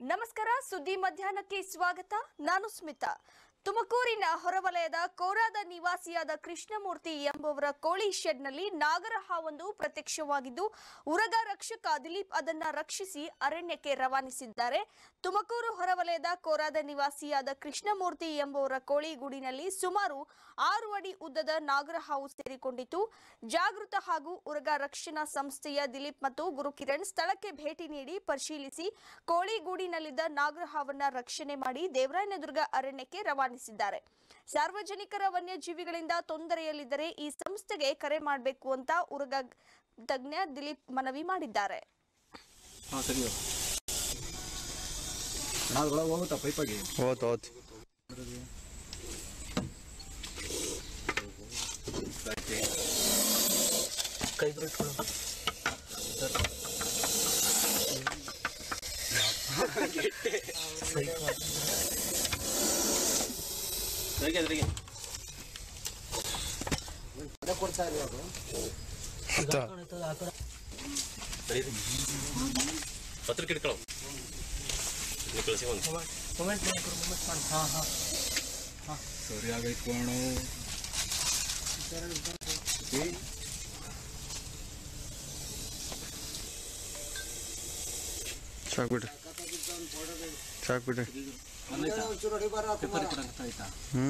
ನಮಸ್ಕಾರ ಸುದ್ದಿ ಮಧ್ಯಾಹ್ನಕ್ಕೆ ಸ್ವಾಗತ. ನಾನು ಸ್ಮಿತಾ. ತುಮಕೂರಿನ ಹೊರವಲಯದ ಕೋರಾದ ನಿವಾಸಿಯಾದ ಕೃಷ್ಣಮೂರ್ತಿ ಎಂಬುವರ ಕೋಳಿ ಶೆಡ್ನಲ್ಲಿ ನಾಗರಹಾವೊಂದು ಪ್ರತ್ಯಕ್ಷವಾಗಿದ್ದು, ಉರಗ ರಕ್ಷಕ ದಿಲೀಪ್ ಅದನ್ನ ರಕ್ಷಿಸಿ ಅರಣ್ಯಕ್ಕೆ ರವಾನಿಸಿದ್ದಾರೆ. ತುಮಕೂರು ಹೊರವಲಯದ ಕೋರಾದ ನಿವಾಸಿಯಾದ ಕೃಷ್ಣಮೂರ್ತಿ ಎಂಬುವರ ಕೋಳಿ ಗೂಡಿನಲ್ಲಿ ಸುಮಾರು ಆರು ಅಡಿ ಉದ್ದದ ನಾಗರಹಾವು ಸೇರಿಕೊಂಡಿತು ಜಾಗೃತ ಹಾಗೂ ಉರಗ ರಕ್ಷಣಾ ಸಂಸ್ಥೆಯ ದಿಲೀಪ್ ಮತ್ತು ಗುರುಕಿರಣ್ ಸ್ಥಳಕ್ಕೆ ಭೇಟಿ ನೀಡಿ ಪರಿಶೀಲಿಸಿ ಕೋಳಿ ಗೂಡಿನಲ್ಲಿದ್ದ ನಾಗರಹಾವನ್ನ ರಕ್ಷಣೆ ಮಾಡಿ ದೇವರಾಯನದುರ್ಗ ಅರಣ್ಯಕ್ಕೆ ರವಾನಿಸಿದ್ದಾರೆ. ಸಾರ್ವಜನಿಕರ ವನ್ಯಜೀವಿಗಳಿಂದ ತೊಂದರೆಯಲ್ಲಿದ್ದರೆ ಈ ಸಂಸ್ಥೆಗೆ ಕರೆ ಮಾಡಬೇಕು ಅಂತ ಉರಗ ತಜ್ಞ ದಿಲೀಪ್ ಮನವಿ ಮಾಡಿದ್ದಾರೆ. ಹಾಂ ಸರಿ. ಅದ್ರೊಳಗೆ ಹೋಗುತ್ತಾ ಪೈಪಾಗಿ ಹೋತ್ ಹೋತ್ ಕೈ ಬಿಟ್ಕೊಳ್ಳೋ ಪತ್ರಕ್ಕೆ ಇಟ್ಕೊಳ್ಳೋ ಇಲ್ಲಿ ಕಳಿಸಿ ಒಂದು ಸರಿಯಾಗಿ ಇಟ್ಕೊಂಡು ಸಾಕು ಬಿಡ್ರಿ ಸಾಕು ಬಿಡ್ರಿ ಹ್ಞೂ